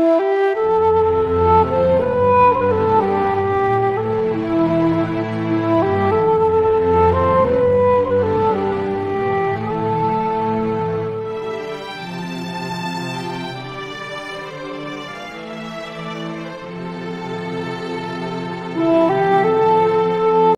you